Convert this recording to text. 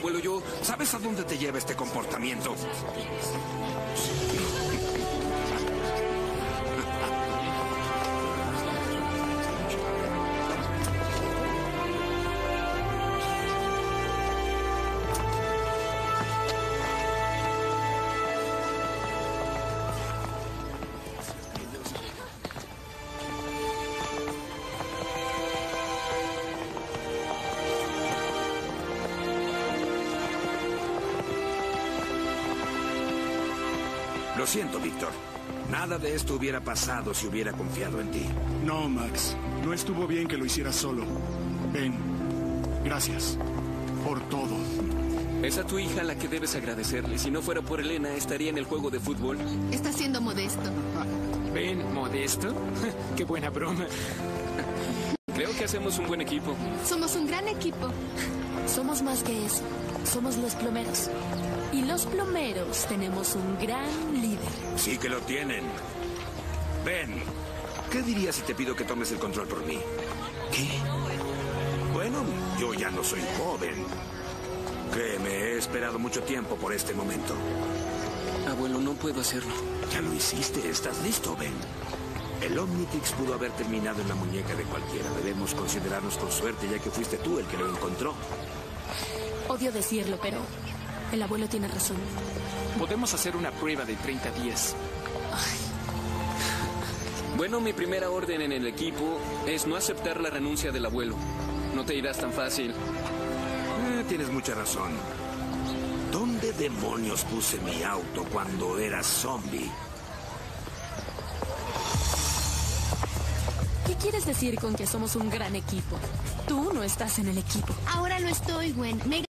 abuelo, yo... ¿Sabes a dónde te lleva este comportamiento? Lo siento, Víctor. Nada de esto hubiera pasado si hubiera confiado en ti. No, Max. No estuvo bien que lo hicieras solo. Ven. Gracias. Por todo. Es a tu hija a la que debes agradecerle. Si no fuera por Elena, estaría en el juego de fútbol. Está siendo modesto. ¿Ven, modesto? Qué buena broma. Creo que hacemos un buen equipo. Somos un gran equipo. Somos más que eso. Somos los plomeros. Y los plomeros tenemos un gran líder. Sí que lo tienen. Ven. ¿Qué dirías si te pido que tomes el control por mí? ¿Qué? Bueno, yo ya no soy joven. Créeme, he esperado mucho tiempo por este momento. Abuelo, no puedo hacerlo. Ya lo hiciste, estás listo, Ben. El Omnitrix pudo haber terminado en la muñeca de cualquiera. Debemos considerarnos con suerte ya que fuiste tú el que lo encontró. Odio decirlo, pero el abuelo tiene razón. Podemos hacer una prueba de 30 días. Bueno, mi primera orden en el equipo es no aceptar la renuncia del abuelo. No te irás tan fácil. Eh, tienes mucha razón. ¿Dónde demonios puse mi auto cuando era zombie? Quieres decir con que somos un gran equipo? Tú no estás en el equipo. Ahora lo estoy, Gwen.